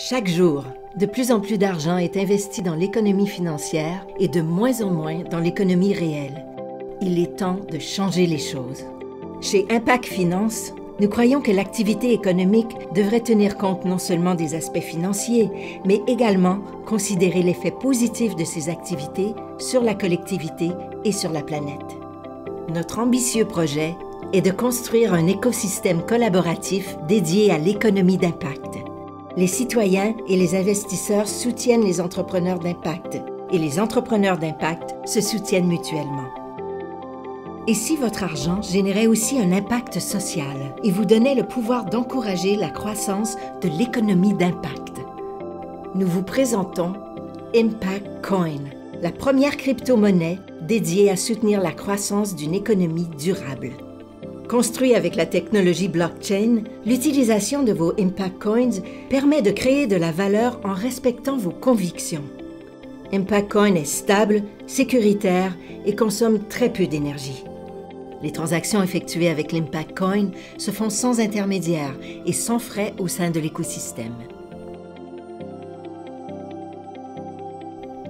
Chaque jour, de plus en plus d'argent est investi dans l'économie financière et de moins en moins dans l'économie réelle. Il est temps de changer les choses. Chez Impact Finance, nous croyons que l'activité économique devrait tenir compte non seulement des aspects financiers, mais également considérer l'effet positif de ces activités sur la collectivité et sur la planète. Notre ambitieux projet est de construire un écosystème collaboratif dédié à l'économie d'impact les citoyens et les investisseurs soutiennent les entrepreneurs d'impact et les entrepreneurs d'impact se soutiennent mutuellement. Et si votre argent générait aussi un impact social et vous donnait le pouvoir d'encourager la croissance de l'économie d'impact? Nous vous présentons Impact Coin, la première crypto-monnaie dédiée à soutenir la croissance d'une économie durable. Construit avec la technologie blockchain, l'utilisation de vos Impact Coins permet de créer de la valeur en respectant vos convictions. Impact Coin est stable, sécuritaire et consomme très peu d'énergie. Les transactions effectuées avec l'Impact Coin se font sans intermédiaire et sans frais au sein de l'écosystème.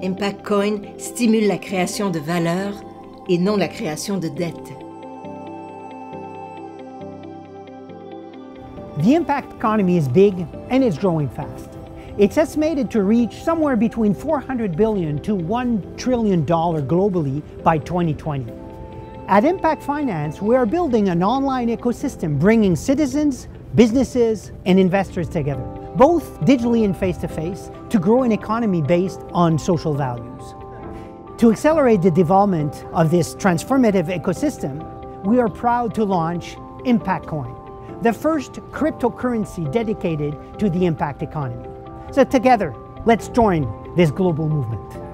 Impact Coin stimule la création de valeur et non la création de dettes. The impact economy is big and it's growing fast. It's estimated to reach somewhere between 400 billion to 1 trillion dollar globally by 2020. At Impact Finance, we are building an online ecosystem bringing citizens, businesses, and investors together, both digitally and face-to-face, -face, to grow an economy based on social values. To accelerate the development of this transformative ecosystem, we are proud to launch Impact Coin the first cryptocurrency dedicated to the impact economy. So together, let's join this global movement.